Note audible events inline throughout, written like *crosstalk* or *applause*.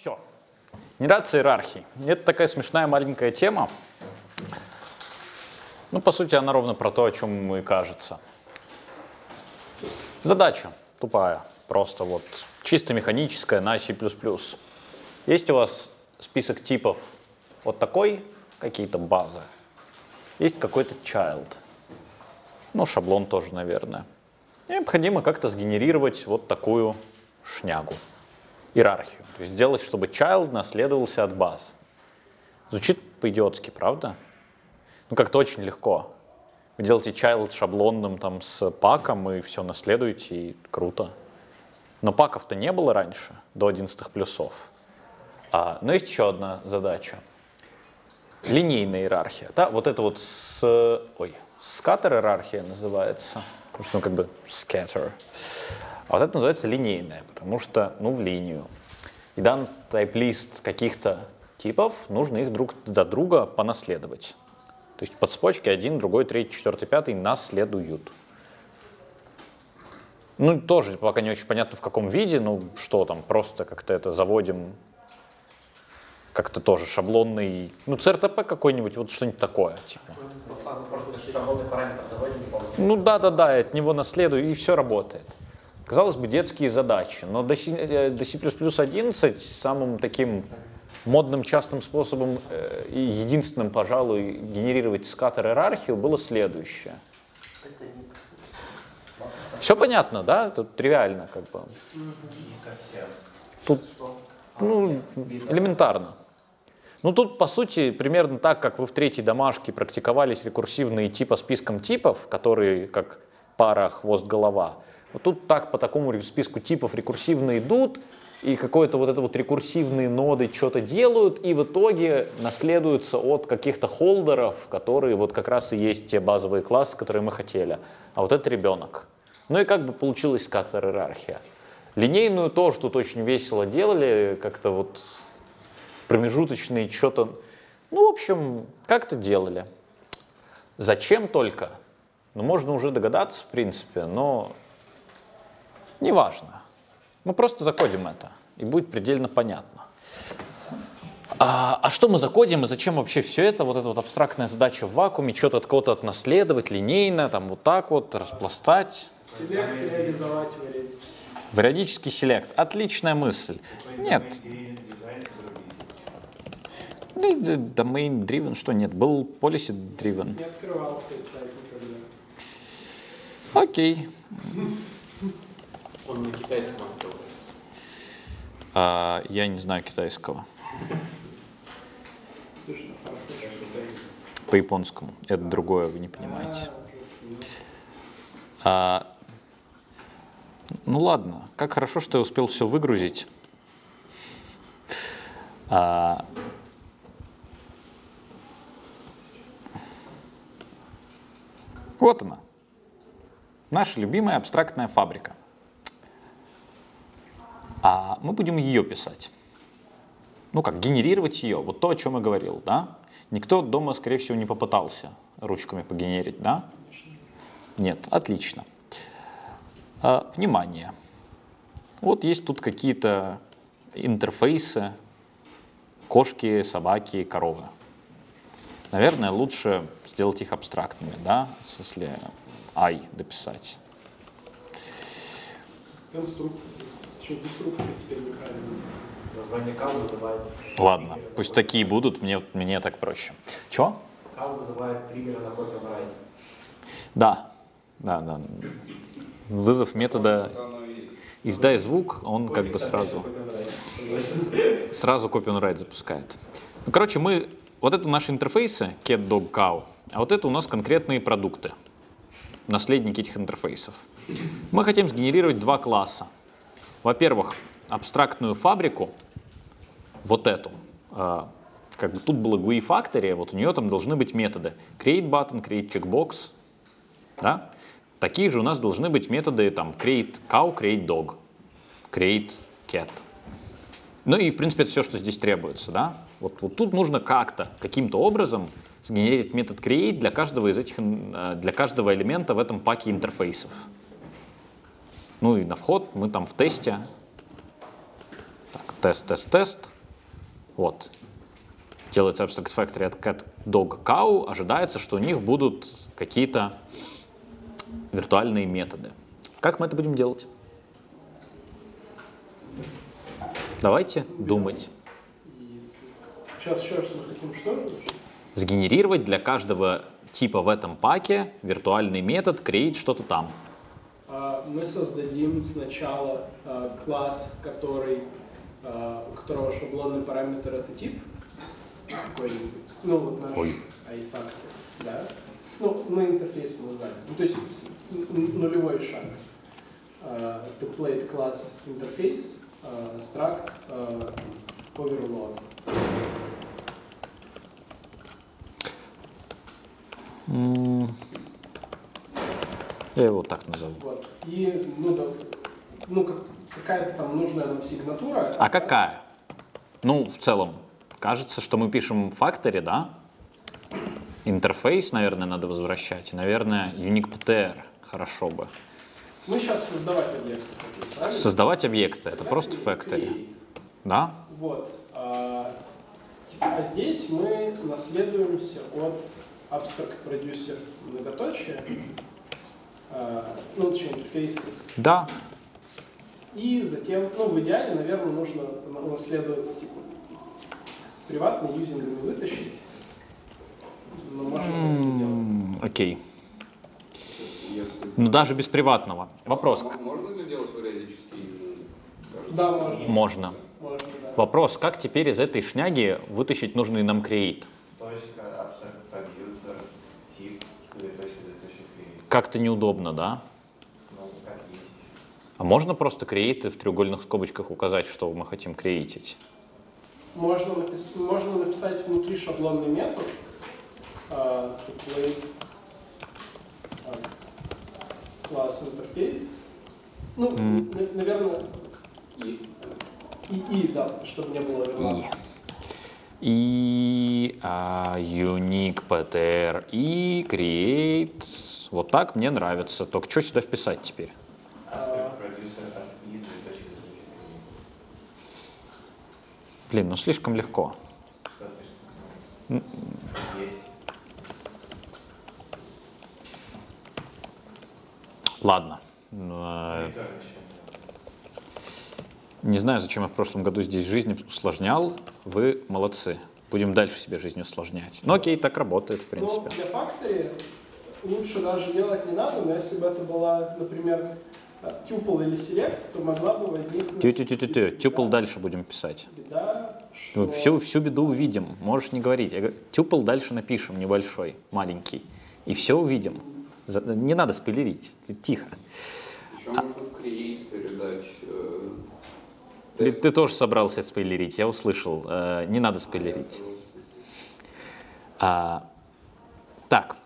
Все. Генерация иерархии. Это такая смешная маленькая тема. Ну, по сути, она ровно про то, о чем и кажется. Задача тупая, просто вот чисто механическая на C++. Есть у вас список типов вот такой, какие-то базы. Есть какой-то child. Ну, шаблон тоже, наверное. Необходимо как-то сгенерировать вот такую шнягу, иерархию. То есть сделать, чтобы child наследовался от баз. Звучит по-идиотски, правда? Ну, как-то очень легко. Вы делаете child шаблонным там с паком и все наследуете, и круто. Но паков-то не было раньше, до 11 плюсов. А, но есть еще одна задача. Линейная иерархия. Да, вот это вот с... Ой, скатер иерархия называется. Потому ну, как бы scatter. А вот это называется линейная, потому что, ну, в линию. И дан тайп-лист каких-то типов, нужно их друг за друга понаследовать. То есть по цепочке один, другой, третий, четвертый, пятый наследуют. Ну, тоже пока не очень понятно, в каком виде, ну, что там, просто как-то это заводим, как-то тоже шаблонный, ну, CRTP какой-нибудь, вот что-нибудь такое, типа. Ну, да-да-да, от него наследую, и все работает. Казалось бы, детские задачи, но до C++ э, 11 самым таким модным частым способом э, и единственным, пожалуй, генерировать скатер иерархию было следующее. Все понятно, да? Тут тривиально как бы. Тут, ну, элементарно. Ну тут, по сути, примерно так, как вы в третьей домашке практиковались рекурсивные типа списком типов, которые как пара хвост-голова. Вот тут так по такому списку типов рекурсивно идут, и какое-то вот это вот рекурсивные ноды что-то делают, и в итоге наследуются от каких-то холдеров, которые вот как раз и есть те базовые классы, которые мы хотели. А вот это ребенок. Ну и как бы получилась катер иерархия. Линейную тоже тут очень весело делали, как-то вот промежуточные что-то. Ну, в общем, как-то делали. Зачем только? Ну, можно уже догадаться, в принципе, но неважно. Мы просто закодим это, и будет предельно понятно. А, а что мы закодим и зачем вообще все это, вот эта вот абстрактная задача в вакууме, что-то от кого-то отнаследовать линейно, там вот так вот, распластать? Селект реализовать вариатически. Вариатический селект. Отличная мысль. Нет. Domain driven, что нет? Был policy driven. Не открывался сайт никогда. Окей. Он на китайском. А, я не знаю китайского. На фарфоше. По японскому. Это другое, вы не понимаете. А, ну ладно, как хорошо, что я успел все выгрузить. А, вот она. Наша любимая абстрактная фабрика. А мы будем ее писать. Ну как, генерировать ее. Вот то, о чем я говорил, да? Никто дома, скорее всего, не попытался ручками погенерить, да? Нет, отлично. А, внимание. Вот есть тут какие-то интерфейсы, кошки, собаки, коровы. Наверное, лучше сделать их абстрактными, да, в смысле I дописать. Конструктор. Что, деструктор теперь неправильно. Название кау вызывает... Ладно, пусть такие будут, мне, мне так проще. Чего? Кау вызывает триггеры на копию райт. Да, да, да. Вызов метода издай звук, он как бы сразу, *laughs* сразу copy write запускает. Ну, короче, мы, вот это наши интерфейсы, cat, dog, cow, а вот это у нас конкретные продукты, наследники этих интерфейсов. Мы хотим сгенерировать два класса. Во-первых, абстрактную фабрику, вот эту, а, как бы тут было GUI Factory, вот у нее там должны быть методы create button, create checkbox, да? Такие же у нас должны быть методы там create cow, create dog, create cat. Ну и, в принципе, это все, что здесь требуется, да? Вот, вот тут нужно как-то, каким-то образом сгенерировать метод create для каждого из этих, э, для каждого элемента в этом паке интерфейсов. Ну и на вход мы там в тесте, так, тест, тест, тест, Вот. Делается Abstract Factory от cat, dog, cow. Ожидается, что у них будут какие-то виртуальные методы. Как мы это будем делать? Давайте думать. Сейчас еще раз мы хотим что? Сгенерировать для каждого типа в этом паке виртуальный метод create что-то там. А, Мы создадим сначала а, класс, который, а, у которого шаблонный параметр это тип. Какой-нибудь. Ну, вот наш Ой. iFactor, да? Ну, мы интерфейс мы знаем. Ну, то есть нулевой шаг. Template класс интерфейс, struct, overload. М, Я его так назову. Вот. И, ну, да, ну, как- какая-то там нужная нам сигнатура. А какая? Ну, в целом, кажется, что мы пишем в Factory, да? Интерфейс, наверное, надо возвращать. И, наверное, UniquePTR хорошо бы. Мы сейчас создавать объекты правильно? Создавать объекты, это просто Factory, Create. да? Вот. А, типа, а здесь мы наследуемся от abstract producer многоточие, а, ну, точнее, interfaces. Да, И затем, ну, в идеале, наверное, нужно наследоваться, типа, приватно юзингами вытащить. Но можем так не делать. М, окей. Если... Но даже без приватного. Вопрос, Можно ли делать валидический? Да, можно. можно. Можно, да. Вопрос, как теперь из этой шняги вытащить нужный нам create? Точка, abstract producer, тип, или точка, двоеточие create. Как-то неудобно, да? А можно просто create в треугольных скобочках указать, что мы хотим креатить? Можно, напис- можно написать внутри шаблонный метод, а, template, а, класс интерфейс. Ну, на- наверное, И и, и, да, чтобы не было И. И а, unique ptr и create. Вот так мне нравится. Только что сюда вписать теперь? Блин, ну слишком легко. Есть. Ладно. Не знаю, зачем я в прошлом году здесь жизнь усложнял. Вы молодцы. Будем дальше себе жизнь усложнять. Ну окей, так работает, в Ну, принципе. для Factory лучше даже делать не надо, но если бы это была, например, тюпл или select, то могла бы возникнуть Тю-тю-тю-тю-тю. Тюпл беда- дальше будем писать. Беда, что... Ну, всю, всю беду увидим. Можешь не говорить. Я говорю, тюпл дальше напишем, небольшой, маленький. И все увидим. Не надо спойлерить. Тихо. еще можно в create передать. э, Ты, ты тоже собрался спойлерить, я услышал. Э, не надо спойлерить. А, так.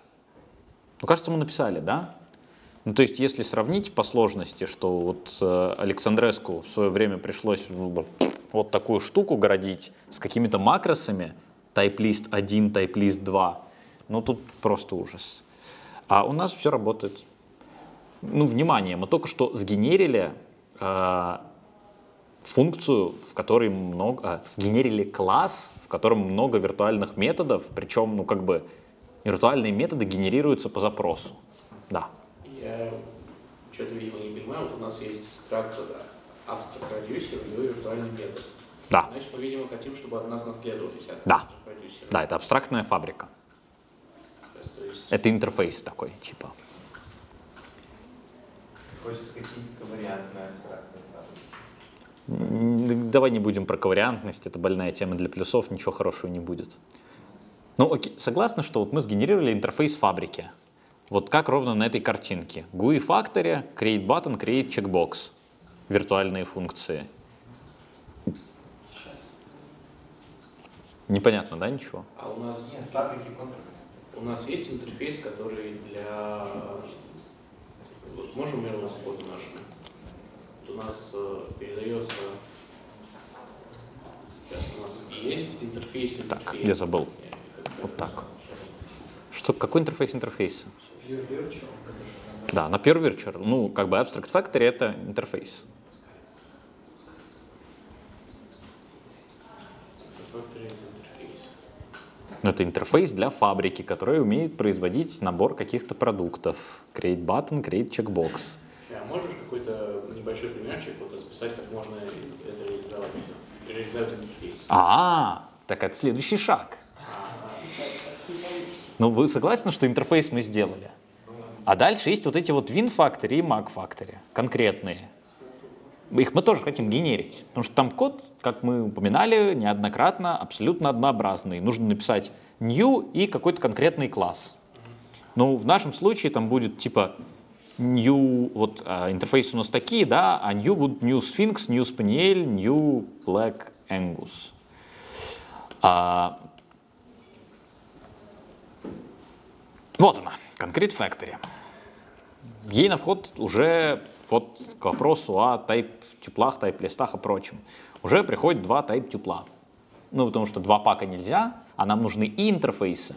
Ну, кажется, мы написали, да? Ну, то есть, если сравнить по сложности, что вот э, Александреску в свое время пришлось ну, вот такую штуку городить с какими-то макросами, type-list 1, type-list 2, ну, тут просто ужас. А у нас все работает. Ну, внимание, мы только что сгенерили э, функцию, в которой много, а, сгенерили класс, в котором много виртуальных методов, причем, ну, как бы, виртуальные методы генерируются по запросу. Да. Я что-то, видимо, не понимаю. Вот у нас есть structure abstract reducer и его виртуальный метод. Да. Значит, мы, видимо, хотим, чтобы от нас наследовались от Да. reducer. Да, это абстрактная фабрика. То есть, то есть Это интерфейс такой, типа. Хочется какие-нибудь ковариантные абстрактные фабрики. Давай не будем про ковариантность, это больная тема для плюсов, ничего хорошего не будет. Ну, окей, согласны, что вот мы сгенерировали интерфейс фабрики. Вот как ровно на этой картинке. GUI Factory, Create Button, Create Checkbox. Виртуальные функции. Непонятно, да, ничего? А у нас, Нет, фабрики контур. у нас есть интерфейс, который для... Вот можем к коду нашему? Вот у нас э, передается... Сейчас у нас есть интерфейс Так, интерфейс. я забыл. Вот так. Что, какой интерфейс интерфейса? Да, на Pure Virtual. Ну, как бы Abstract Factory это интерфейс. Это интерфейс для фабрики, который умеет производить набор каких-то продуктов. Create button, create checkbox. А можешь какой-то небольшой примерчик вот расписать, как можно это реализовать? Реализовать интерфейс. А, так это следующий шаг. Ну, вы согласны, что интерфейс мы сделали? А дальше есть вот эти вот WinFactory и MacFactory, конкретные. Их мы тоже хотим генерить, потому что там код, как мы упоминали неоднократно, абсолютно однообразный. Нужно написать new и какой-то конкретный класс. Ну, в нашем случае там будет типа new, вот а, интерфейсы у нас такие, да, а new будут new Sphinx, new Spaniel, new Black Angus. А, вот она, Concrete Factory. Ей на вход уже вот к вопросу о тайп тюплах, тайп листах и прочем. Уже приходит два тайп тюпла. Ну, потому что два пака нельзя, а нам нужны и интерфейсы,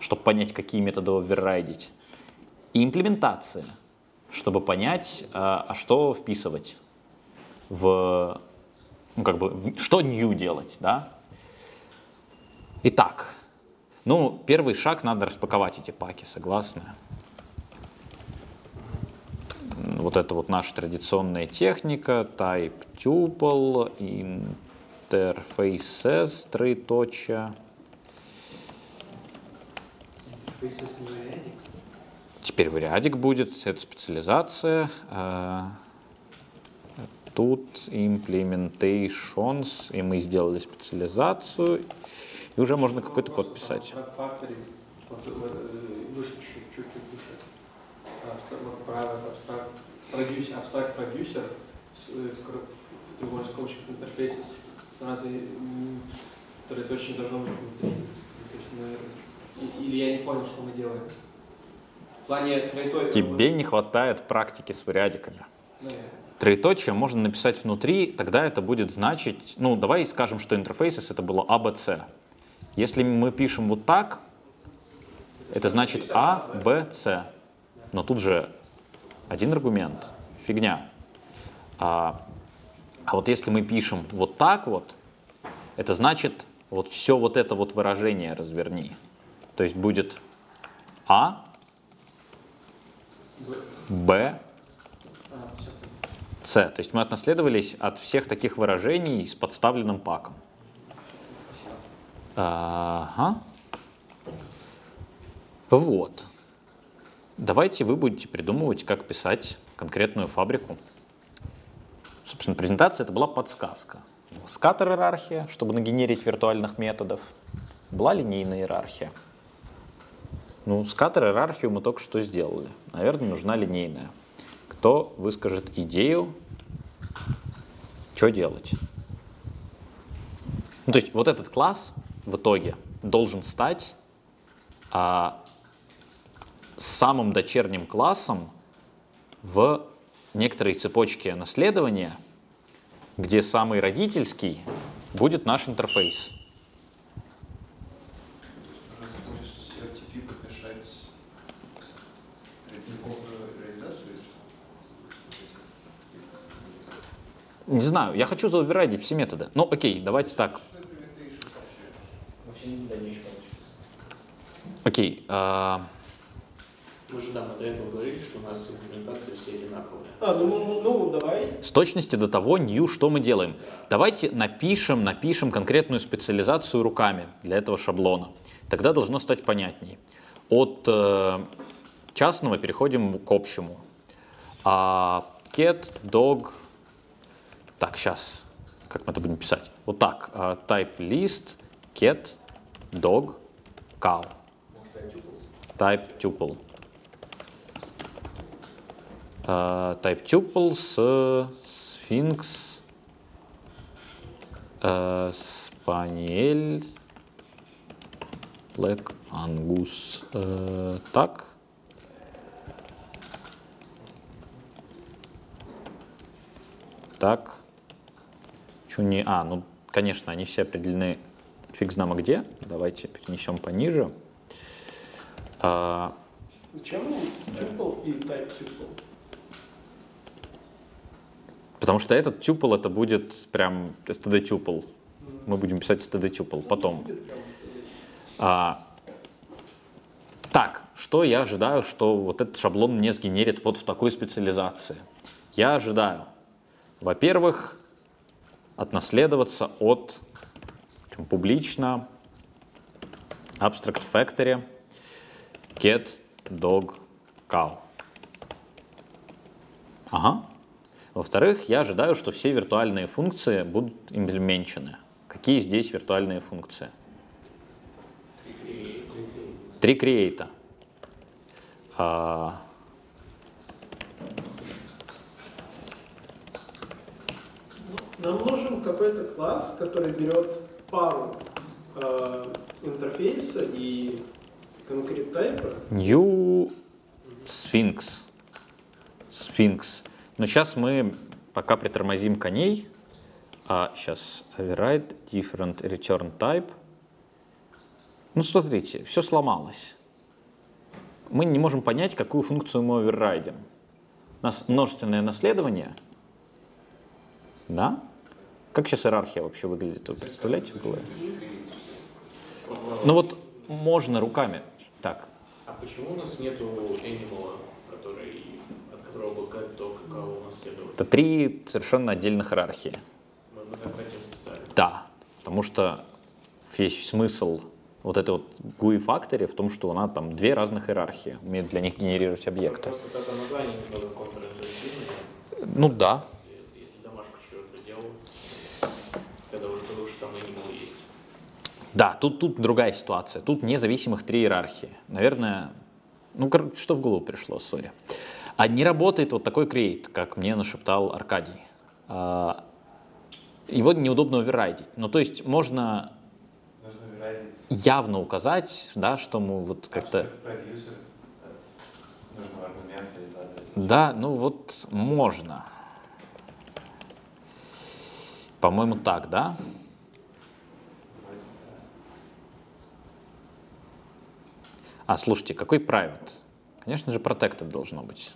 чтобы понять, какие методы оверрайдить, и имплементация, чтобы понять, а а что вписывать в, ну, как бы, что new делать, да? Итак, ну, первый шаг надо распаковать эти паки, согласны? Вот это вот наша традиционная техника, type tuple, interfaces, троеточие. Теперь вариадик будет, это специализация. Тут implementations, и мы сделали специализацию, и уже можно какой-то код писать. Э, выше чуть-чуть, выше. Абстра- вот Private Abstract Producer, Abstract Producer с- э, в другой скобочках интерфейсис. Разве троеточие должно быть внутри? Ну, То есть мы, или я не понял, что мы делаем. В плане троеточия... Тебе не хватает практики с вариадиками. Наверное. Троеточие можно написать внутри, тогда это будет значить, ну, давай скажем, что интерфейсис это было ABC. Если мы пишем вот так, это значит А, Б, С. Но тут же один аргумент, фигня. А, а вот если мы пишем вот так вот, это значит вот все вот это вот выражение разверни. То есть будет А, Б, А. С. То есть мы отнаследовались от всех таких выражений с подставленным паком. Ага. Вот. Давайте вы будете придумывать, как писать конкретную фабрику. Собственно, презентация это была подсказка. Скатер иерархия, чтобы нагенерить виртуальных методов. Была линейная иерархия. Ну, скатер иерархию мы только что сделали. Наверное, нужна линейная. Кто выскажет идею, что делать? Ну, то есть вот этот класс в итоге должен стать а, самым дочерним классом в некоторой цепочке наследования, где самый родительский будет наш интерфейс. Хочешь CRTP подмешать ретинковую реализацию или что? Не знаю, я хочу заоверрайдить все методы. Ну, окей, давайте так. Окей, а, Мы же, да, мы до этого говорили, что у нас имплементации все одинаковые. А, ну, ну, ну, давай. с точности до того new, что мы делаем. Давайте напишем, напишем конкретную специализацию руками для этого шаблона. Тогда должно стать понятней. От э, частного переходим к общему. А, cat, dog. Так, сейчас. Как мы это будем писать? Вот так. А, type list, cat, dog, cow. Type tuple. А, type tuple с Sphinx, э, Spaniel, Black Angus. Э, так. Так. Чё не... А, ну, конечно, они все определены фиг знамо где. Давайте перенесем пониже. А, нам tuple и type tuple? потому что этот тюпл это будет прям std тюпл. Мы будем писать std потом. Будет прямо студия. А, так, что я ожидаю, что вот этот шаблон мне сгенерит вот в такой специализации? Я ожидаю, во-первых, отнаследоваться от общем, публично abstract factory get dog cow. Ага. Во-вторых, я ожидаю, что все виртуальные функции будут имплеменчены. Какие здесь виртуальные функции? Три. А, Нам нужен какой-то класс, который берет пару э, интерфейса и конкрет тайпа. New Sphinx. Sphinx. Но сейчас мы пока притормозим коней. А сейчас override different return type. Ну, смотрите, все сломалось. Мы не можем понять, какую функцию мы оверрайдим. У нас множественное наследование. Да? Как сейчас иерархия вообще выглядит? Вы представляете в голове? Ну вот можно руками. Так, А почему у нас нету Animal, который, от которого был get dog, какого унаследовать? это три совершенно отдельных иерархии. Мы, мы так хотим специально. Да, потому что весь смысл вот этой вот GUI Factory в том, что она там две разных иерархии, умеет для них генерировать объекты. Просто тогда название немного контринтуитивное. Ну да, Если, если домашку чего-то делал, когда Animal есть. да, тут, тут другая ситуация. Тут независимых три иерархии. Наверное, ну, что в голову пришло, сори. А не работает вот такой create, как мне нашептал Аркадий. А, Его неудобно оверрайдить. Ну, то есть можно явно указать, да, что мы вот как-то... продюсер от нужного аргумента и задать. Да, ну вот можно. По-моему, так, да? Вроде да. А, слушайте, какой private? Конечно же, protected должно быть.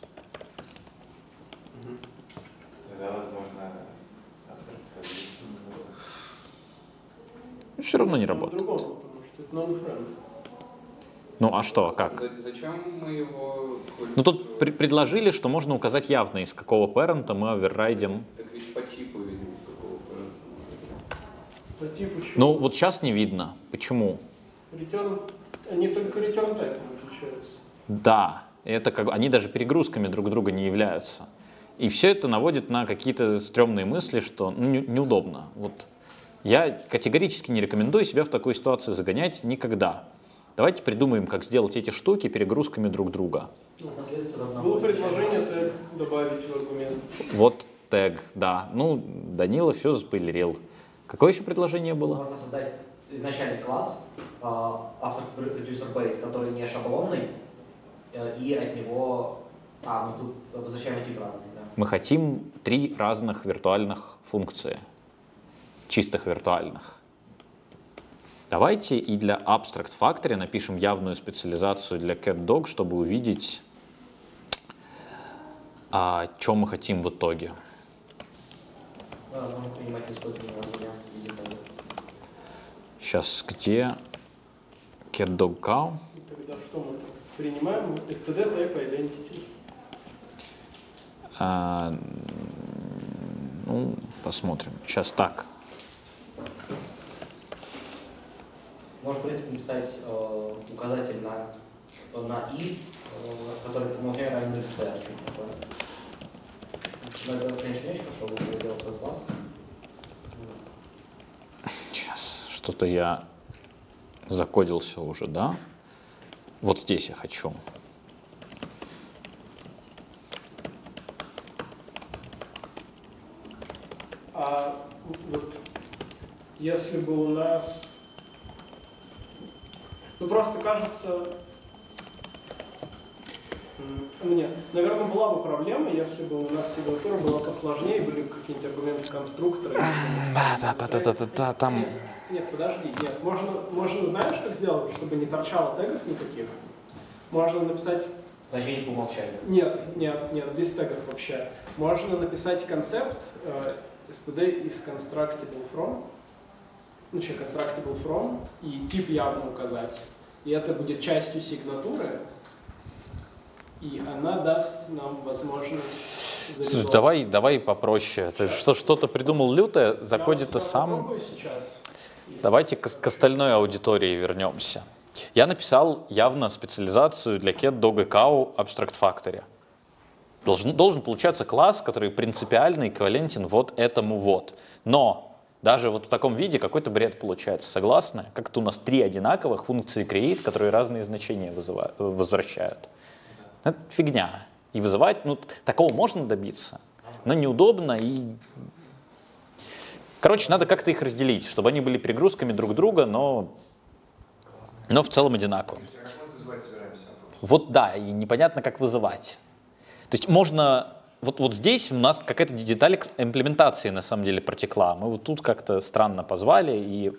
Тогда, возможно. Все равно не Ну, работает. По-другому, потому что это non-friend. Ну, а что, как? За- Зачем мы его... Ну, тут при- предложили, что можно указать явно, из какого парента мы оверрайдим. Так ведь по типу видно, из какого параметра. По типу чего? Ну, вот сейчас не видно. Почему? Return, они только return type отличаются. Да, это как они даже перегрузками друг друга не являются. И все это наводит на какие-то стрёмные мысли, что ну, не- неудобно. Вот я категорически не рекомендую себя в такую ситуацию загонять никогда. Давайте придумаем, как сделать эти штуки перегрузками друг друга. Ну, Было предложение тег добавить в аргумент. Вот тег, да. Ну, Данила все заспойлерил. Какое еще предложение было? Можно создать изначальный класс, автор producer base, который не шаблонный, э, и от него... А, ну тут возвращаемый тип разный, да. Мы хотим три разных виртуальных функции, чистых виртуальных. Давайте и для Abstract Factory напишем явную специализацию для CatDog, чтобы увидеть, а, что мы хотим в итоге. Да. Сейчас где CatDog Cow? Тогда что мы принимаем? std type identity. А, ну, посмотрим. Сейчас так. Можно, в принципе, написать э, указатель на, на i, э, который по умолчанию равен c, что-то такое. Но это, конечно, не очень хорошо, лучше делать свой класс. Сейчас что-то я закодился уже, да? Вот здесь я хочу. А вот если бы у нас... Ну просто кажется... м, Мне, наверное, была бы проблема, если бы у нас сигнатура была посложнее, были бы какие-нибудь аргументы конструктора. Да, да, да, да, да, да, да, там. Нет, нет, подожди, нет. Можно, можно, знаешь, как сделать, чтобы не торчало тегов никаких? Можно написать Значение по умолчанию. нет, нет, нет, без тегов вообще. Можно написать концепт э, std is constructible from, ну, что, contractable from, и тип явно указать. И это будет частью сигнатуры, и она даст нам возможность Слушай, давай, давай попроще. Ты что, что-то придумал лютое, вот и сам. сейчас. Давайте к, к остальной аудитории вернемся. Я написал явно специализацию для Cat Dog и Cow Abstract Factory. Должен, должен получаться класс, который принципиально эквивалентен вот этому вот. Но даже вот в таком виде какой-то бред получается. Согласны? Как-то у нас три одинаковых функции create, которые разные значения вызывают, возвращают. Это фигня. И вызывать, ну, такого можно добиться, но неудобно и Короче, надо как-то их разделить, чтобы они были перегрузками друг друга, но, но в целом собираемся? Вот да, и непонятно, как вызывать. То есть можно... Вот, вот здесь у нас какая-то деталь имплементации на самом деле протекла. Мы вот тут как-то странно позвали, и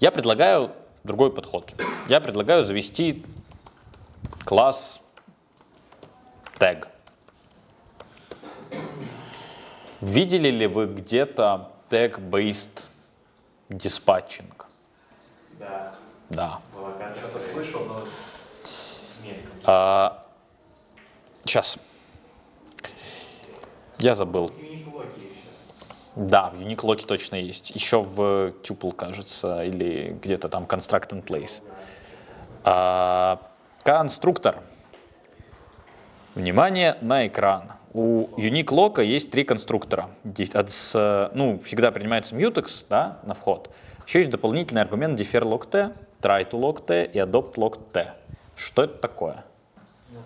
я предлагаю другой подход. Я предлагаю завести класс tag. Видели ли вы где-то tag-based диспатчинг? Да, Да. Что-то слышал, но. А, сейчас. Я забыл. Да, в Uniclock точно есть. Еще в Tuple, кажется, или где-то там Construct in Place. А, конструктор. Внимание на экран. У Uniclock есть три конструктора. От с- ну, всегда принимается mutex да, на вход. Еще есть дополнительный аргумент defer lock t, try to lock t и adopt lock t. Что это такое? Ну.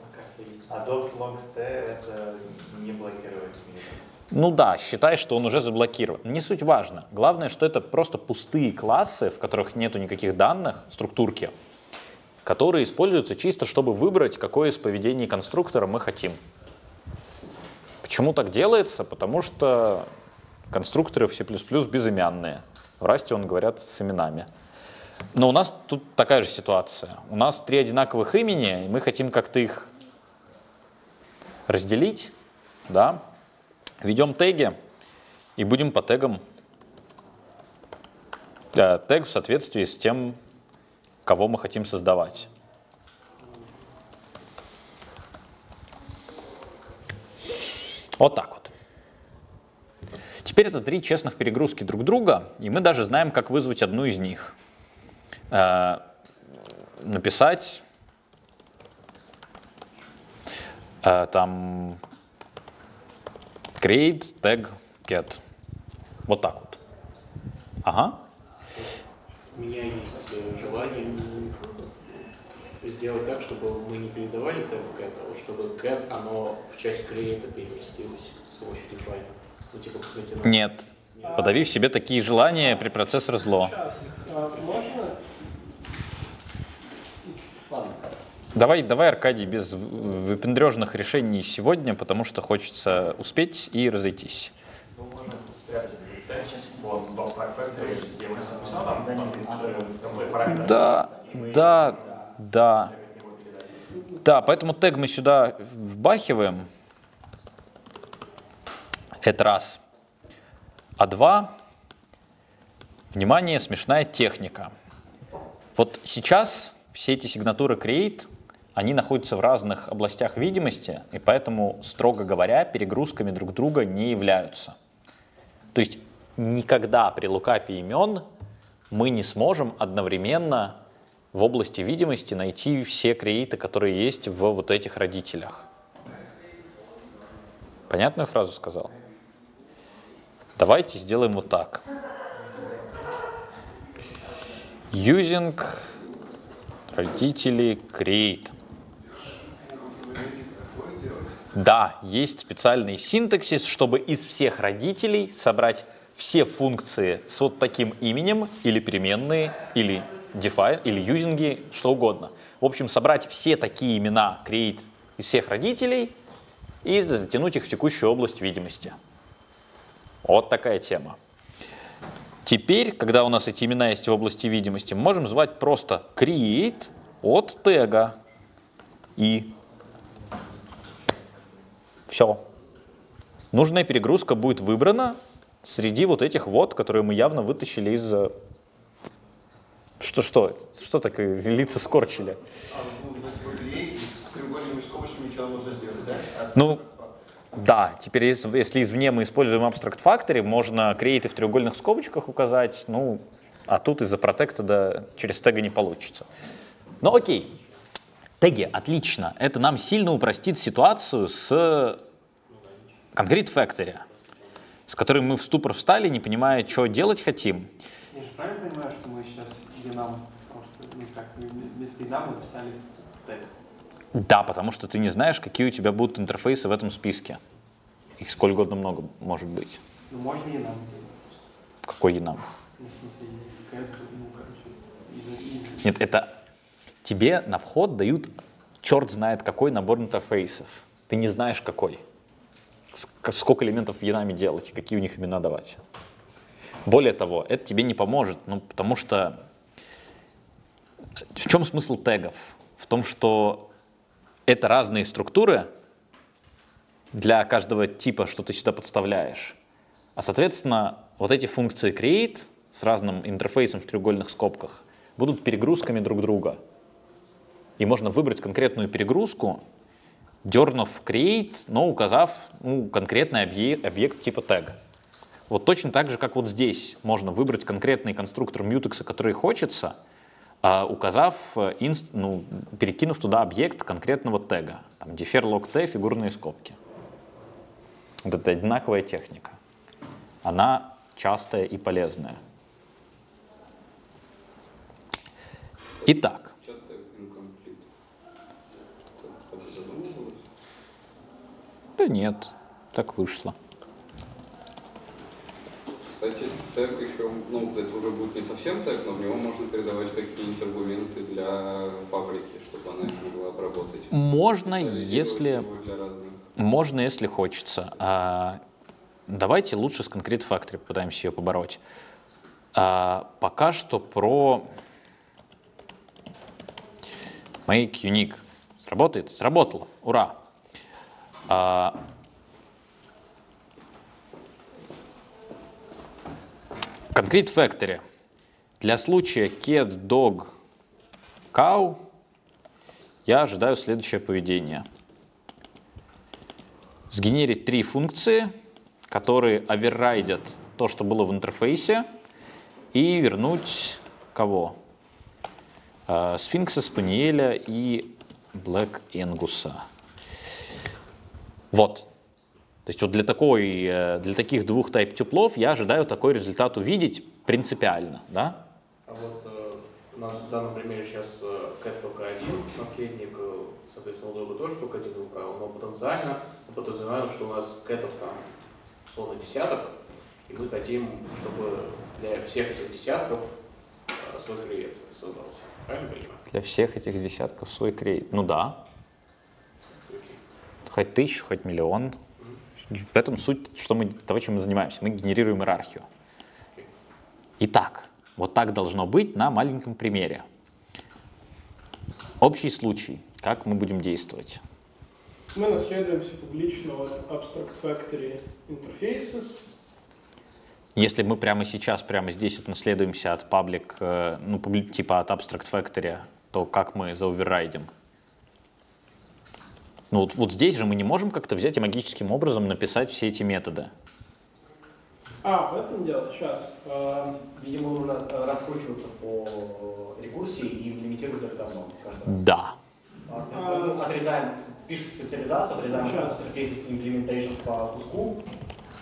Adopt log T это не блокировать метод. Ну да, считай, что он уже заблокирован. Не суть важно. Главное, что это просто пустые классы, в которых нету никаких данных, структурки, которые используются чисто, чтобы выбрать, какое из поведений конструктора мы хотим. Почему так делается? Потому что конструкторы в C++ безымянные. В Rust, он говорят с именами. Но у нас тут такая же ситуация. У нас три одинаковых имени, и мы хотим как-то их разделить, да, Ведем теги и будем по тегам э, тег в соответствии с тем, кого мы хотим создавать. Вот так вот. Теперь это три честных перегрузки друг друга, и мы даже знаем, как вызвать одну из них. Э, написать э, там create tag get. Вот так вот. Ага. У меня есть желание сделать так, чтобы мы не передавали тег get, а вот чтобы get, оно в часть create переместилось с помощью define. Ну, типа, как натянуть. Нет. Подави в себе такие желания при процессор зло. Сейчас, а, можно? Ладно. Давай, давай, Аркадий, без выпендрежных решений сегодня, потому что хочется успеть и разойтись. Ну, можно спрятать. Да, вот Factory, где мы там, да, да. Да, поэтому тег мы сюда вбахиваем. Это раз. А два, внимание, смешная техника. Вот сейчас все эти сигнатуры create, они находятся в разных областях видимости, и поэтому, строго говоря, перегрузками друг друга не являются. То есть никогда при лукапе имен мы не сможем одновременно в области видимости найти все креиты, которые есть в вот этих родителях. Понятную фразу сказал? Давайте сделаем вот так. Using родители create. Да, есть специальный синтаксис, чтобы из всех родителей собрать все функции с вот таким именем, или переменные, или define, или юзинги, что угодно. В общем, собрать все такие имена create из всех родителей и затянуть их в текущую область видимости. Вот такая тема. Теперь, когда у нас эти имена есть в области видимости, мы можем звать просто create от тега и все. Нужная перегрузка будет выбрана среди вот этих вот, которые мы явно вытащили из э, Что-что? Что такое? Лица скорчили. А, ну, да? Ну, Да, теперь если, извне мы используем Abstract Factory, можно креаты в треугольных скобочках указать, ну, а тут из-за протектеда через тега не получится. Ну окей, теги, отлично. Это нам сильно упростит ситуацию с Concrete Factory, с которой мы в ступор встали, не понимая, что делать хотим. Я же правильно понимаю, что мы сейчас Янам просто, ну как, вместо Янама написали тег? Да, потому что ты не знаешь, какие у тебя будут интерфейсы в этом списке. Их сколь угодно много может быть. Ну можно Янам сделать. Какой Янам? Ну, в смысле, из кэт, ну, короче, из, из... Нет, это тебе на вход дают черт знает какой набор интерфейсов. Ты не знаешь какой. Ск- Сколько элементов в Янаме делать, какие у них имена давать. Более того, это тебе не поможет, ну, потому что в чем смысл тегов? В том, что это разные структуры для каждого типа, что ты сюда подставляешь. А соответственно, вот эти функции create с разным интерфейсом в треугольных скобках будут перегрузками друг друга. И можно выбрать конкретную перегрузку, дернув create, но указав ну, конкретный объект, объект типа tag. Вот точно так же, как вот здесь можно выбрать конкретный конструктор mutex, который хочется, а, указав, э, инст, ну, перекинув туда объект конкретного тега. Там defer log t, фигурные скобки. Вот это одинаковая техника. Она частая и полезная. Итак, Чат тег incomplete. Так, так задумывалось? Да нет, так вышло. Кстати, тег еще, ну, это уже будет не совсем тег, но в него можно передавать какие-нибудь аргументы для фабрики, чтобы она их могла обработать. Можно, если. Можно, если хочется. А, давайте лучше с Concrete Factory попытаемся ее побороть. А, пока что про Make Unique. Работает? Сработало. Ура! А, Concrete Factory. Для случая cat, dog, cow я ожидаю следующее поведение сгенерить три функции, которые оверрайдят то, что было в интерфейсе, и вернуть кого? Э, Сфинкса, Спаниеля и Black Энгуса. Вот. То есть вот для, такой, э, для таких двух type тюплов я ожидаю такой результат увидеть принципиально. Да? А вот э, у нас в данном примере сейчас э, кэт только один, наследник, э, соответственно, у Дога тоже только один ВК, но потенциально мы подразумеваем, что у нас кэтов там условно десяток, и мы хотим, чтобы для всех этих десятков свой клиент создался. Правильно понимаю? Для всех этих десятков свой крейт. Ну да. Хоть тысячу, хоть миллион. В этом суть что мы, того, чем мы занимаемся. Мы генерируем иерархию. Итак, вот так должно быть на маленьком примере. Общий случай. Как мы будем действовать? Мы наследуемся публично от Abstract Factory Interfaces. Если мы прямо сейчас, прямо здесь отнаследуемся от паблик, э, ну, типа от Abstract Factory, то как мы заоверрайдим? Ну, вот, вот здесь же мы не можем как-то взять и магическим образом написать все эти методы. А, в этом дело, сейчас. Видимо, нужно э, раскручиваться по рекурсии и имплементировать это давно. Да. А, ну, Отрезаем, пишем специализацию, отрезаем Сейчас. interfaces implementation по куску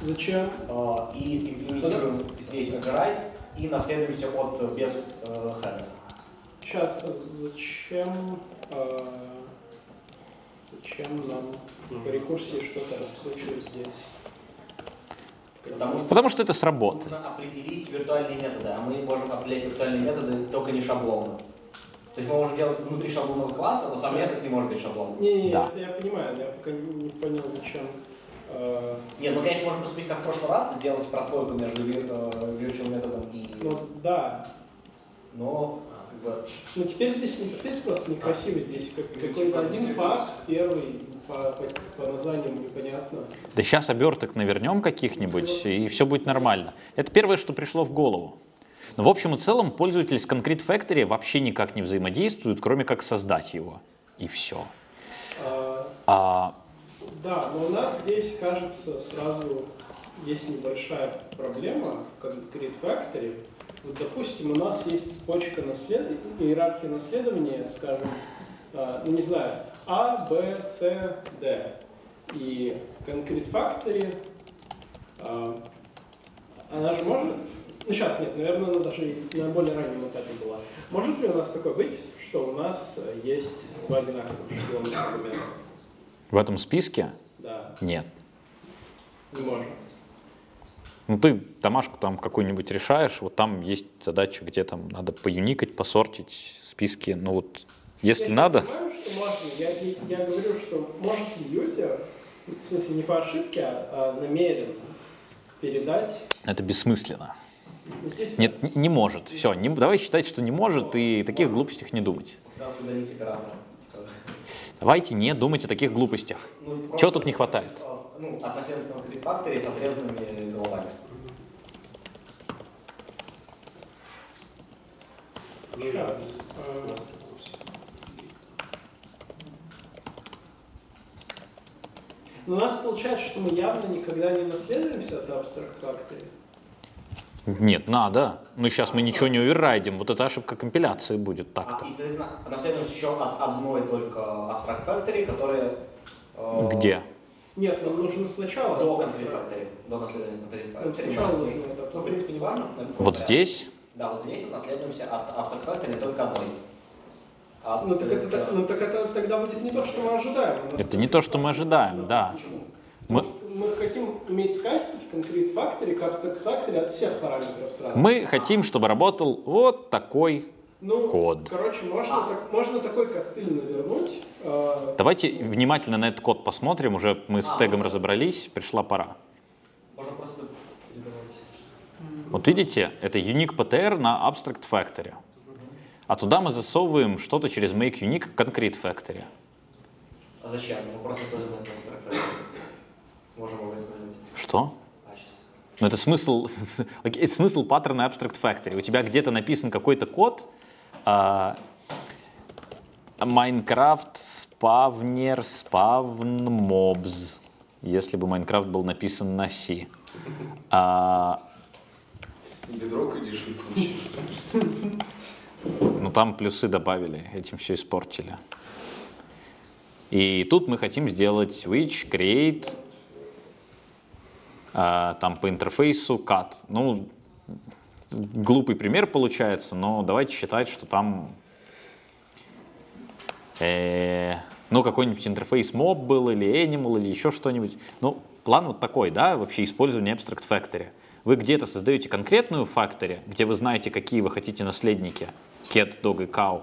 Зачем? э, и имплементируем здесь override и наследуемся от э, без э, header. Сейчас, зачем, э, зачем нам по рекурсии что-то раскручивать здесь? Потому что Потому что это сработает. нужно определить виртуальные методы, а мы можем определять виртуальные методы только не шаблонно. То есть мы можем делать внутри шаблонного класса, но сам метод не может быть шаблонным. Не-не-не, Да. это я понимаю, но я пока не понял, зачем. э, Нет, мы, конечно, можем поступить как в прошлый раз, сделать прослойку между э, virtual методом и... Ну да. Но, Ну теперь здесь интерфейс просто некрасивый, здесь как, какой-то один факт, первый, по, по, по названиям непонятно. Да сейчас оберток навернем каких-нибудь, и все будет нормально. Это первое, что пришло в голову. Но в общем и целом пользователь с Concrete Factory вообще никак не взаимодействует, кроме как создать его. И все. А, А, Да, но у нас здесь, кажется, сразу есть небольшая проблема в Concrete Factory. Вот, допустим, у нас есть цепочка наслед... иерархии наследования, скажем, а, ну не знаю, А, Б, С, Д. И Concrete Factory, а, она же может... Ну сейчас нет, наверное, она даже на более раннем этапе была. Может ли у нас такое быть, что у нас есть два одинаковых шаблонных аргумента? в этом списке Да, нет. не можем. Ну, ты домашку там какую-нибудь решаешь, вот там есть задача, где там надо поюникать, посортить списки. Ну вот, если Я надо, понимаю, что можно. Я, я говорю, что может юзер, в смысле не по ошибке, а, а намеренно передать. это бессмысленно. Нет, не- не может. Все, не, давай считать, что не может, и таких глупостях не думать. Давайте не думать о таких глупостях. Ну, Чего тут не хватает? Э, Ну, от наследственного факторе с отрезанными головами. Сейчас. А, Но у нас получается, что мы явно никогда не наследуемся от Abstract Factory. Нет, надо. Ну, сейчас мы ничего не оверрайдим. Вот эта ошибка компиляции будет А, так-то. и, соответственно, наследуемся еще от одной только Abstract Factory, которая... э, Где? Нет, нам нужно сначала. До Factory. До наследования Нам Factory. сначала нужно это Ну, в принципе, не важно. Вот здесь? Да, вот здесь вот наследуемся от Factory только одной. А, Ну так, это, соответственно, ну так это тогда будет не то, что мы ожидаем. Это не то, что мы ожидаем, да. Почему? Мы, Мы хотим уметь скастить Concrete Factory к Abstract Factory от всех параметров сразу. мы хотим, чтобы работал вот такой. Ну, код. Короче, можно, так- можно такой костыль навернуть. э, Давайте внимательно на этот код посмотрим. Уже мы с А, тегом можно. разобрались, пришла пора. Можно просто передавать. Вот видите, это unique PTR на Abstract Factory. А туда мы засовываем что-то через make unique concrete factory. А зачем? Мы просто тоже на Abstract Factory. Можем его использовать. Что? А. Ну, это смысл, *laughs* смысл паттерна Abstract Factory. У тебя где-то написан какой-то код, а, Minecraft spawner spawn mobs, если бы Minecraft был написан на C. А, Bedrock Edition получился. ну, там плюсы добавили, этим все испортили. И тут мы хотим сделать which create а, там по интерфейсу cut. Ну, глупый пример получается, но давайте считать, что там э, ну, какой-нибудь интерфейс mob был, или animal, или еще что-нибудь. Ну, план вот такой, да, вообще использование Abstract Factory. Вы где-то создаете конкретную factory, где вы знаете, какие вы хотите наследники, cat, dog и cow.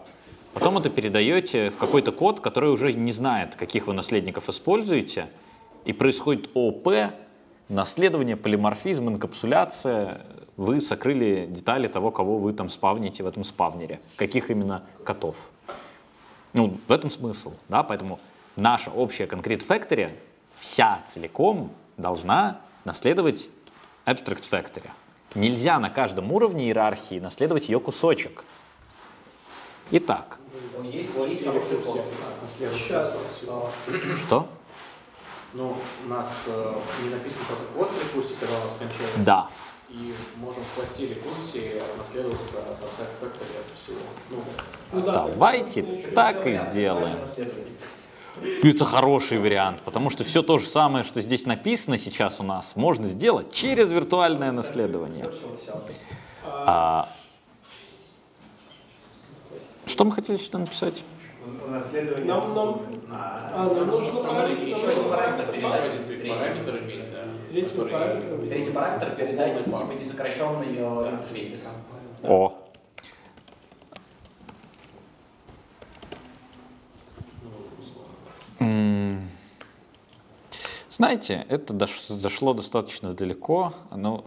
Потом это передаете в какой-то код, который уже не знает, каких вы наследников используете, и происходит ООП, наследование, полиморфизм, инкапсуляция. Вы сокрыли детали того, кого вы там спавните в этом спавнере, каких именно котов. Ну, в этом смысл, да, поэтому наша общая Concrete Factory вся целиком должна наследовать Abstract Factory. Нельзя на каждом уровне иерархии наследовать ее кусочек. Итак, Есть, есть хороший код. Сейчас. что? Ну, у нас э, не написано только острый курсе, когда у нас кончается. Да. И можем в пластиле курсе наследоваться от Abstract Factory от всего. Ну, Ну да, Давайте так и сделаем. *laughs* Это хороший вариант, потому что все то же самое, что здесь написано сейчас у нас, можно сделать через виртуальное наследование. А, что мы хотели сюда написать? Наследование. Нам, нам, а, нам нужно еще нам один нужно параметр иметь, да. Третий который- параметр. Третий параметр передать типа несокращенный э, интерфейс. О, Знаете, это зашло достаточно далеко. Ну,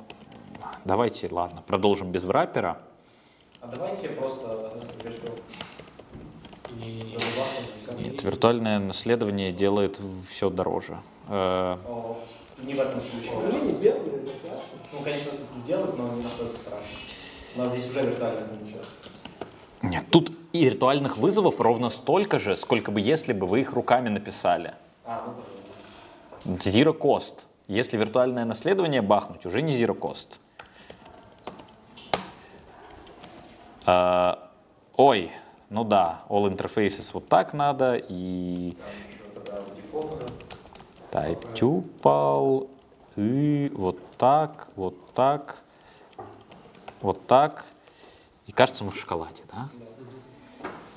давайте, ладно, продолжим без враппера. А давайте просто. Нет, виртуальное наследование делает все дороже. Э, О, Не в этом случае. Мы не бедные. Ну, конечно, сделать, но не настолько страшно. У нас здесь уже виртуальная функция. Нет, тут и виртуальных вызовов ровно столько же, сколько бы если бы вы их руками написали. А, ну. Zero cost. Если виртуальное наследование бахнуть, уже не zero cost. А, ой, ну да, all interfaces вот так надо и Там еще тогда дефолт. Type tuple и вот так, вот так, вот так. И кажется, мы в шоколаде, да?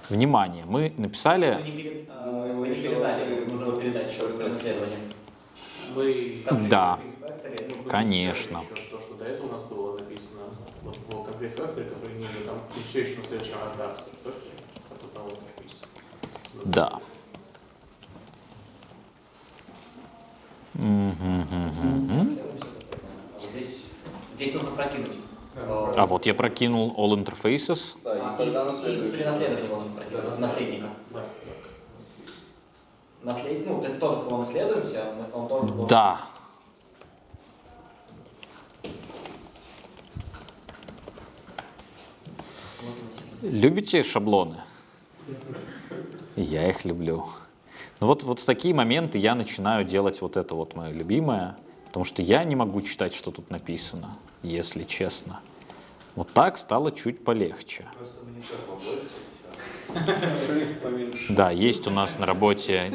Внимание, мы Вы написали... а, вы не передали, нужно передать еще при наследовании. Мы Да. Конечно. Еще то, что до этого у нас было написано вот в Complete Factory, который не там и все еще на следующем вот написано. Да. Мгм. А вот здесь, здесь нужно прокинуть. А вот я прокинул all interfaces. Да, А, и и, при наследовании его нужно прокинуть, наследника. Да. Наслед... Ну, тот, от кого наследуемся, он тоже должен... Да. Любите шаблоны? Я их люблю. Ну вот, вот в такие моменты я начинаю делать вот это вот мое любимое, потому что я не могу читать, что тут написано, если честно. Вот так стало чуть полегче. Да, есть у нас на работе,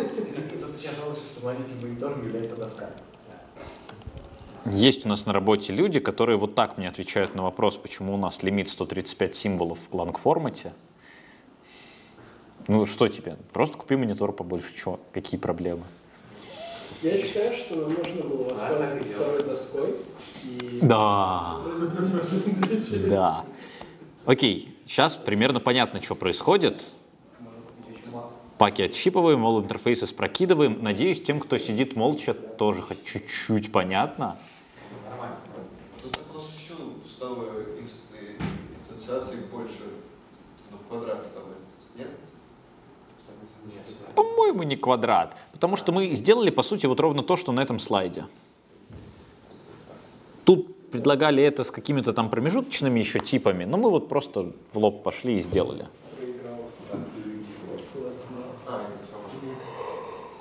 есть у нас на работе люди, которые вот так мне отвечают на вопрос, почему у нас лимит 135 символов в ланг формате. Ну что тебе? Просто купи монитор побольше. Чё? Какие проблемы? Я считаю, что нам нужно было и воспользоваться второй доской. И Да. *laughs* Да. Окей, сейчас примерно понятно, что происходит. Паки отщипываем, all интерфейсы прокидываем. Надеюсь, тем, кто сидит молча, тоже хоть чуть-чуть понятно. Тут просто еще стало инст- э, инстанциаций больше, ну, в квадрат стало. Нет? По-моему, не квадрат. Потому что мы сделали, по сути, вот ровно то, что на этом слайде. Тут предлагали это с какими-то там промежуточными еще типами, но мы вот просто в лоб пошли и сделали.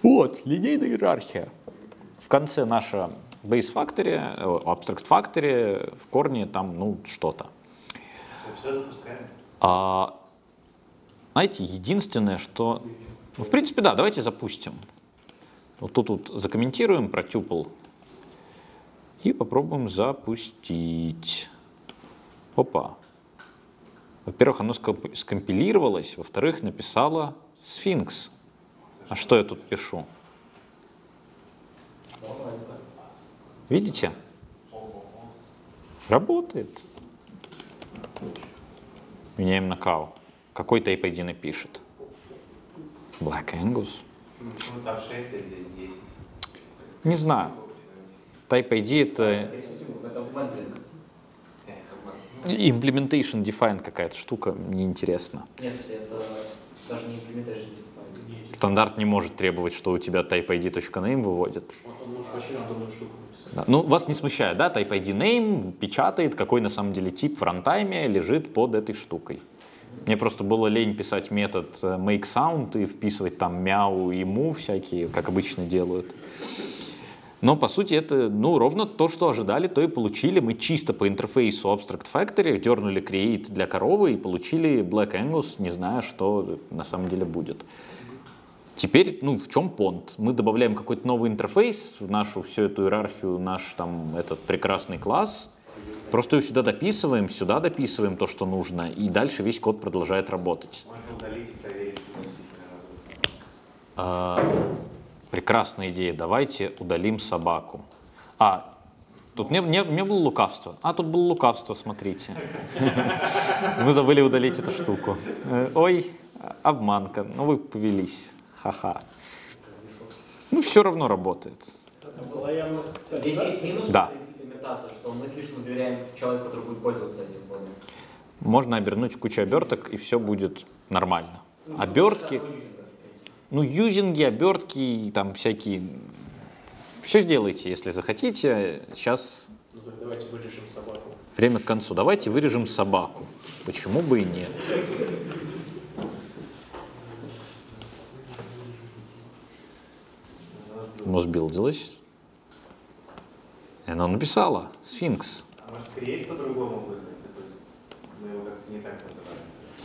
Вот, линейная иерархия. В конце наша Base Factory, э, Abstract Factory, в корне там, ну, что-то. Все запускаем. А, знаете, единственное, что... Ну, в принципе, да, давайте запустим. Вот тут вот закомментируем про tuple и попробуем запустить. Опа. Во-первых, оно скомп- скомпилировалось, во-вторых, написало Sphinx. А что я тут пишу? Видите? Работает. Меняем на кау. Какой Type ID напишет? Black Angus? Ну, там 6, а здесь 10. Не знаю. Type ID это implementation defined какая-то штука, неинтересно. Нет, это даже не implementation defined. Стандарт не может требовать, что у тебя type ID.name выводит. Вот он может вообще рандомную штуку написать. Да. Ну, вас не смущает, да? Type ID name печатает, какой на самом деле тип в рантайме лежит под этой штукой. Мне просто было лень писать метод э, make sound и вписывать там мяу и му всякие, как обычно делают. Но по сути это ну, ровно то, что ожидали, то и получили. Мы чисто по интерфейсу Abstract Factory дернули create для коровы и получили Black Angus, не зная, что на самом деле будет. Теперь, ну, в чем понт? Мы добавляем какой-то новый интерфейс в нашу всю эту иерархию, наш там этот прекрасный класс, просто его сюда дописываем, сюда дописываем то, что нужно, и дальше весь код продолжает работать. Можно удалить и проверить. А, прекрасная идея. Давайте удалим собаку. А, тут не, не, не было лукавства. А, тут было лукавство, смотрите. *laughs* Мы забыли удалить эту штуку. Э, Ой, обманка. Ну вы повелись. Ха-ха. Ну, все равно работает. Это была явно Здесь есть минус Да. Имплементации, что мы слишком доверяем человеку, который будет пользоваться этим кодом. Можно обернуть кучу оберток, и все будет нормально. Обертки, в принципе. ну, юзинги, обертки, там всякие. Все сделайте, если захотите. Сейчас Ну так давайте вырежем собаку. Время к концу. Давайте вырежем собаку. Почему бы и нет? Мосбилдилась. И она написала. Сфинкс. А может, create по-другому вызвать? Мы его как-то не так называем.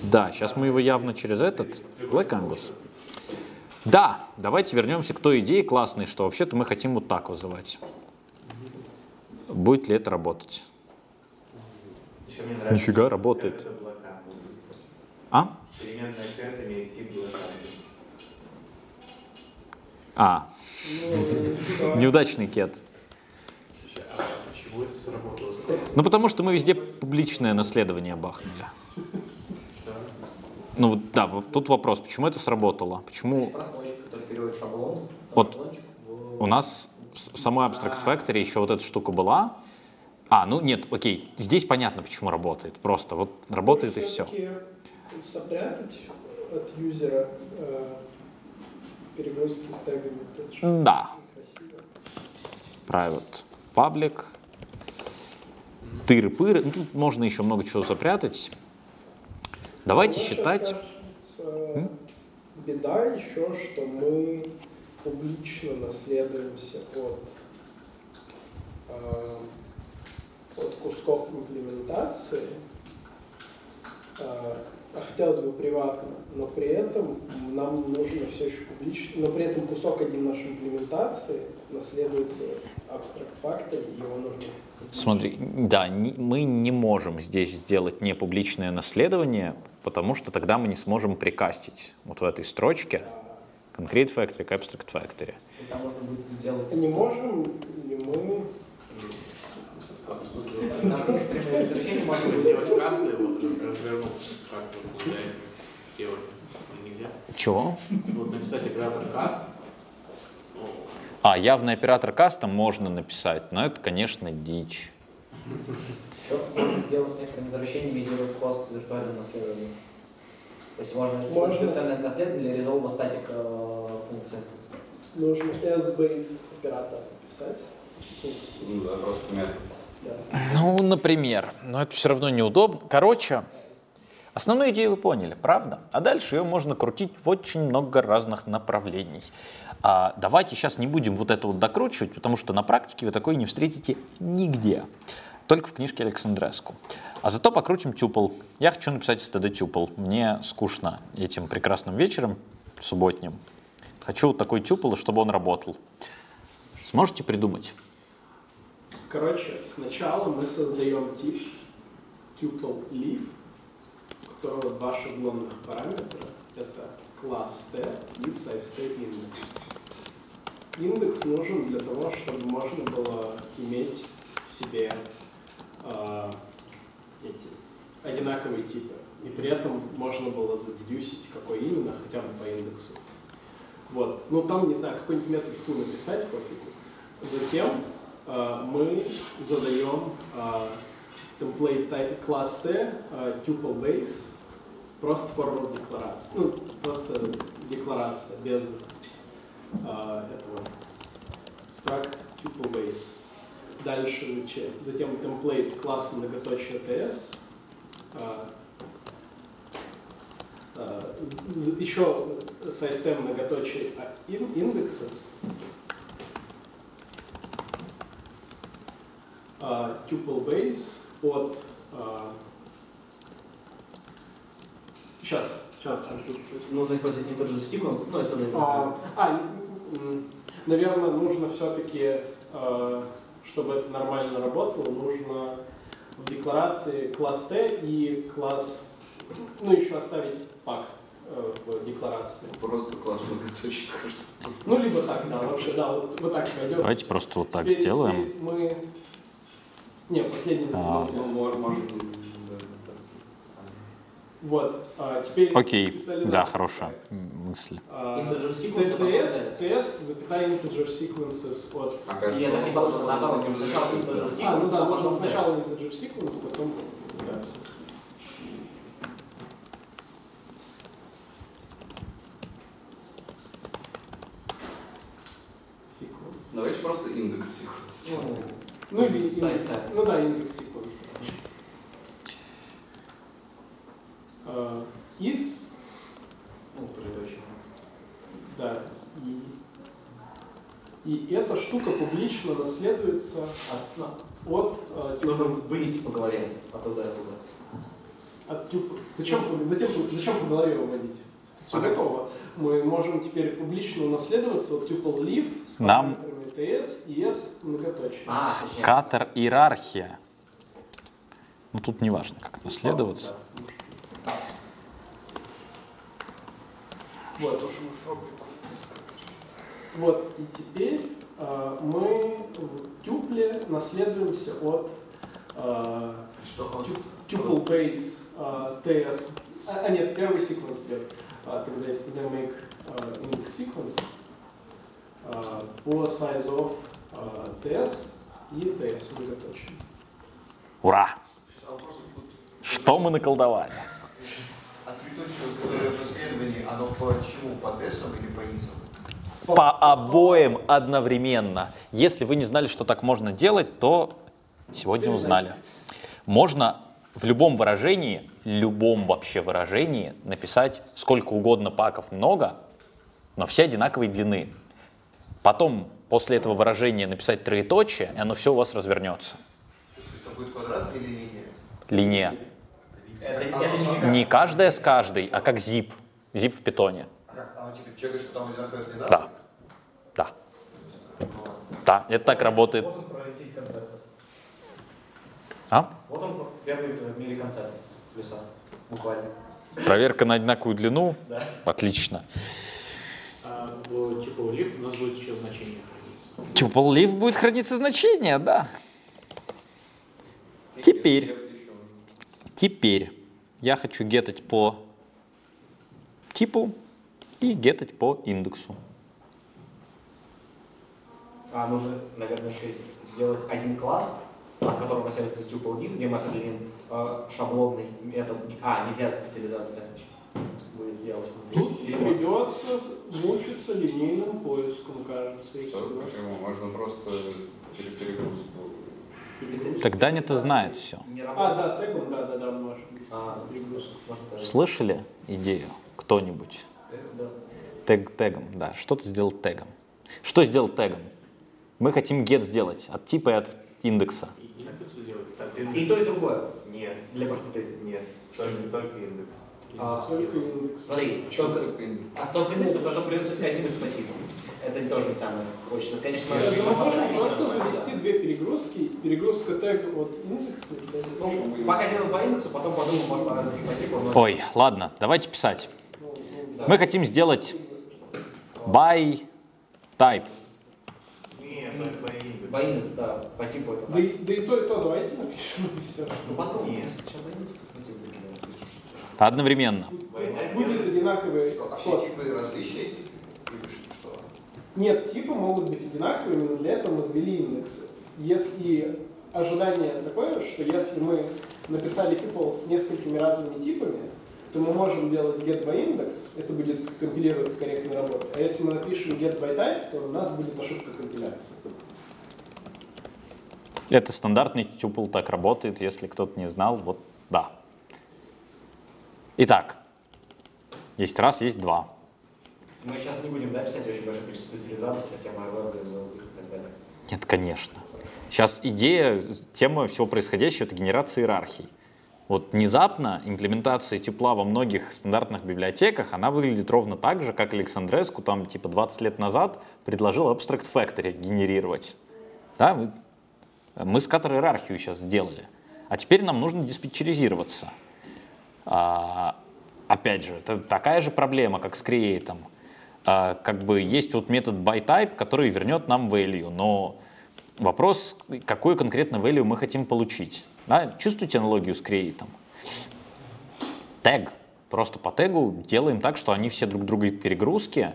Да, сейчас мы его явно через этот Black Angus. Да, давайте вернемся к той идее классной, что вообще-то мы хотим вот так вызывать. Будет ли это работать? Нравится. Нифига, работает. А? А, *laughs* неудачный кет. А почему это сработало? Ну, потому что мы везде публичное наследование бахнули. Ну, вот, да, вот тут вопрос, почему это сработало? Почему шаблон. Вот в- у нас в самой Abstract Factory еще вот эта штука была? А, ну нет, окей, здесь понятно, почему работает. Просто вот работает и все. от юзера э, перегрузки с тегами. Да, private public, тыры-пыры. Ну, тут можно еще много чего запрятать. Давайте Мне считать... кажется, беда еще, что мы публично наследуемся от, э, от кусков имплементации, э, хотелось бы приватно, но при этом нам нужно все еще публично, но при этом кусок один нашей имплементации наследуется Abstract Factory, его нужно публично. Смотри, да, не- мы не можем здесь сделать непубличное наследование, потому что тогда мы не сможем прикастить вот в этой строчке Concrete Factory к Abstract Factory. Там можно будет сделать... Не можем ли мы в смысле, можно сделать вот развернуть, как вот нельзя? Чего? Вот написать оператор каст. А, явный оператор каста можно написать, но это, конечно, дичь. Еще можно сделать с некоторыми возвращениями zero cost виртуального наследования. То есть можно использовать виртуальное наследование для resolve статик э, функции. нужно S-base оператор написать? Ну да, просто метод. Да. Ну, например, но это все равно неудобно. Короче, основную идею вы поняли, правда? А дальше ее можно крутить в очень много разных направлений. А давайте сейчас не будем вот это вот докручивать, потому что на практике вы такое не встретите нигде. Только в книжке Александреску. А зато покрутим тюпл. Я хочу написать std тюпл. Мне скучно этим прекрасным вечером субботним. Хочу вот такой тюпл, чтобы он работал. Сможете придумать? Короче, сначала мы создаем тип tuple leaf, у которого два шаблонных параметра. Это класс t и size t индекс. Индекс нужен для того, чтобы можно было иметь в себе а, эти одинаковые типы. И при этом можно было задедюсить, какой именно, хотя бы по индексу. Вот. Ну, там, не знаю, какой-нибудь метод фу написать пофигу. Затем э, мы задаем э, template type класс T, э, tuple base, просто forward декларация. Ну, просто декларация без э, этого struct tuple base. Дальше зачем? затем template класс многоточие TS, э, э, еще size многоточие а, in- indexes, а, tuple base от сейчас сейчас Нужно использовать не тот же секвенс, ну, если это а, а, наверное нужно все-таки чтобы это нормально работало нужно в декларации класс T и класс ну еще оставить пак э, в декларации Просто класс многоточий, кажется. ну либо так да вообще да вот, вот так пойдет Давайте просто вот так Теперь- сделаем. теперь мы не последний А. Ну, мор- можно... да, так. Вот, а теперь Окей, специализация да, хорошая мысль. А, sequence TTS, TS, запятая integer sequences от... А кажется, Нет, так не получится, наоборот, сначала integer А, ну sequence, да, а потом сначала integer sequence, потом... да. Sequence. Давайте просто индекс секвенс. Ну, Ну или индекс, ну да, индекс секвенса. Э, Из, Ну, троеточие. да, и, и эта штука публично наследуется ну, от э, Нужно вывести по голове оттуда и оттуда. от тюп- Зачем, затем, зачем по голове выводить? Все готово. Мы можем теперь публично унаследоваться от tuple leaf с Нам- параметрами ts и s многоточие. А. Скатер иерархия. Ну тут не важно, как наследоваться. Вот. Вот, и теперь э, мы в тюпле наследуемся от э, tuple base э, ts. А, а нет, первый секвенс. А, тогда если тогда make э, index sequence э, по size of э, ts и ts многоточие. Ура! А. Что мы наколдовали? А триточие, которое в наследовании, оно по чему? По тестам или по исам? По обоим одновременно. Если вы не знали, что так можно делать, то сегодня узнали. Можно в любом выражении, любом вообще выражении написать сколько угодно паков много, но все одинаковой длины. Потом после этого выражения написать троеточие, и оно все у вас развернется. Это будет квадрат или линия? Линия. Это, это не Не каждая с каждой, а как zip. Zip в питоне. Как? Типа чекаешь, что там одинаковая длина? Да. Да. Да, это так работает. Вот он пролетит концепт. А? Вот он первый в мире концепт плюса. Буквально. Проверка на одинаковую длину. Да. Отлично. А в tuple leaf у нас будет еще значение храниться. Tuple leaf будет храниться значение, да. Теперь. Теперь я хочу гетать по типу и гетать по индексу. А нужно, наверное, еще сделать один класс, от которого касается tuple div, где мы определим э, шаблонный метод. А, нельзя специализация будет делать. Тут Или можно? придется мучиться линейным поиском, кажется. Что? Почему? Можно просто пере- перегрузку. Тогда это знает все. Не А, да, тегом, да, да, да, быть. А, даже. Слышали идею? Кто-нибудь? Да. Тег тегом, да. Что ты сделал тегом? Что сделал тегом? Мы хотим get сделать от типа и от индекса. И И то, и другое. Нет, Для простоты. нет, только, только индекс. А, Только индекс. Смотри, только, только индекс? а только индекс, потом придется искать индекс по типу. Это тоже не самое хочется. Конечно, Я мы можно можем просто завести две перегрузки. Перегрузка тега от индекса. Ну, пока сделаем по индексу, потом подумаем, может, по, по типу. но- Ой, ладно, давайте писать. Мы хотим сделать by type. Нет. По индекс, да, по типу это Да да и то, и то давайте напишем, и все. Ну потом, Нет. сейчас по типу выкидываем. Одновременно. Будет одинаковый А все типы различные? Или что? Нет, типы могут быть одинаковыми, но для этого мы завели индексы. Если ожидание такое, что если мы написали tuple с несколькими разными типами, то мы можем делать get by index, это будет компилироваться корректной работой. А если мы напишем get by type, то у нас будет ошибка компиляции. Это стандартный тюпл так работает, если кто-то не знал, вот да. Итак, есть раз, есть два. Мы сейчас не будем да, писать очень большое количество специализаций, хотя мы РВ, ГМЛ и так далее. Нет, конечно. Сейчас идея, тема всего происходящего — это генерация иерархий. Вот внезапно имплементация тепла во многих стандартных библиотеках, она выглядит ровно так же, как Александреску там типа 20 лет назад предложил Abstract Factory генерировать. Да, мы, мы скатер иерархию сейчас сделали. А теперь нам нужно диспетчеризироваться. А, опять же, это такая же проблема, как с create. А, как бы есть вот метод byType, который вернет нам value, но вопрос, какой конкретно value мы хотим получить. Да? Чувствуете аналогию с create? Тег. Просто по тегу делаем так, что они все друг друга перегрузки,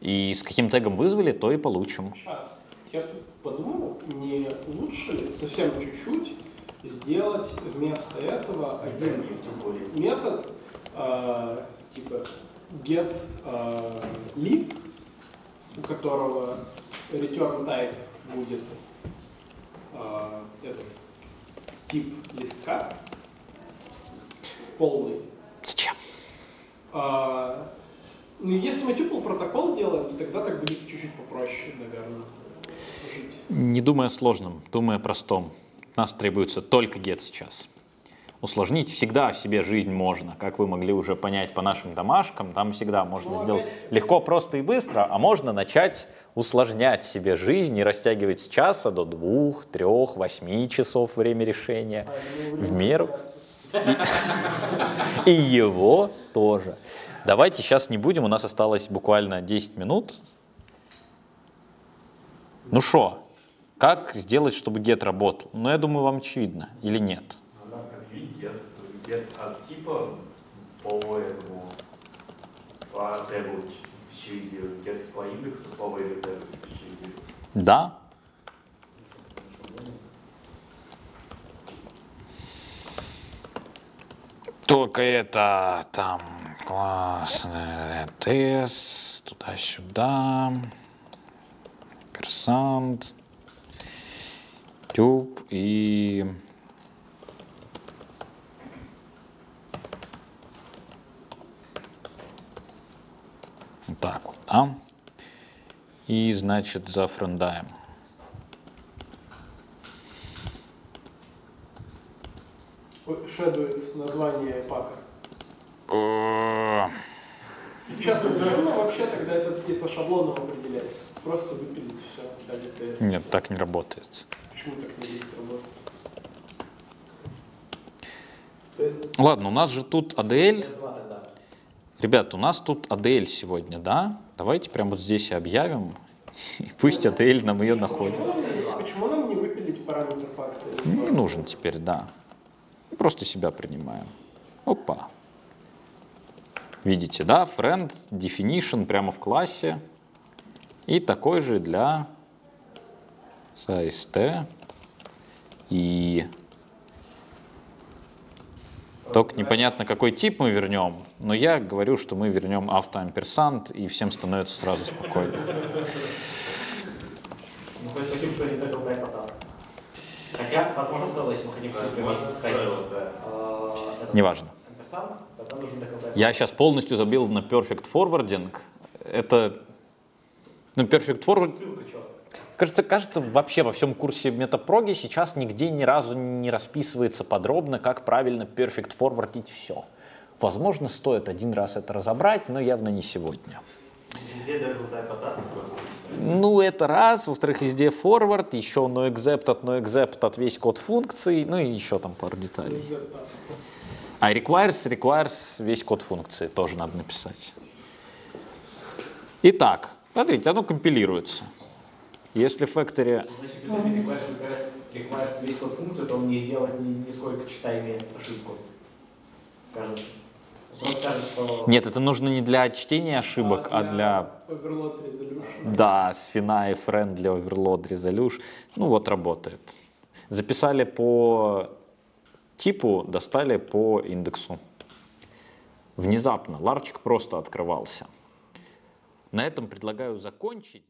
и с каким тегом вызвали, то и получим. Сейчас. Я тут подумал, не лучше ли совсем чуть-чуть сделать вместо этого один метод э, типа get э, leaf, у которого return type будет а, этот тип листка полный. Зачем? А, ну, если мы tuple протокол делаем, то тогда так будет чуть-чуть попроще, наверное, жить. Не думая о сложном, думая о простом. Нас требуется только get сейчас. Усложнить всегда в себе жизнь можно, как вы могли уже понять по нашим домашкам, там всегда можно Ну, сделать опять- легко, просто и быстро, а можно начать усложнять себе жизнь и растягивать с часа до двух, трех, восьми часов время решения. А, не В меру. *laughs* И его тоже. Давайте сейчас не будем, у нас осталось буквально 10 минут. Ну что, как сделать, чтобы get работал? Ну, я думаю, вам очевидно или нет? Get, get от типа по этому по требу специализировать, get по индексу по value тегу специализировать. Да? Только это там классный тест, туда-сюда, персант, тюб и... Вот так вот, да? И, значит, зафрендаем. Шедует название пака. Э, Сейчас совершенно вообще тогда это, это шаблоном определять. Просто выпилить все, ставить. Нет, так не работает. Почему так не работать? Ладно, у нас же тут ADL. Ребят, у нас тут ADL сегодня, да? Давайте прямо вот здесь и объявим. *laughs* И пусть ADL нам ее находит. Почему нам, не выпилить параметр факта? Не нужен теперь, да. Просто себя принимаем. Опа. Видите, да? Friend definition прямо в классе. И такой же для size И только непонятно, какой тип мы вернем, но я говорю, что мы вернем автоамперсант, и всем становится сразу спокойно. Ну, хоть спасибо, что не дал дай потап. Хотя, возможно, стоило, если мы хотим что-то да. А, Неважно. Я сейчас полностью забил на Perfect Forwarding. Это... Ну, Perfect Forward... Ссылка что? Кажется, кажется, вообще во всем курсе метапроги сейчас нигде ни разу не расписывается подробно, как правильно Perfect Forwardить все. Возможно, стоит один раз это разобрать, но явно не сегодня. Везде просто. Ну, это раз. Во-вторых, везде forward, еще noexcept от noexcept от весь код функций, ну и еще там пару деталей. А requires, requires весь код функции тоже надо написать. Итак, смотрите, оно компилируется. Если в факторе... Значит, если ты requires весь код функции, то он не сделает ни, нисколько читаемые ошибку. Кажется. Скажет, что... Нет, это нужно не для чтения ошибок, а для... Overload resolution. Да, с фина и friend для overload resolution. Ну вот работает. Записали по типу, достали по индексу. Внезапно ларчик просто открывался. На этом предлагаю закончить.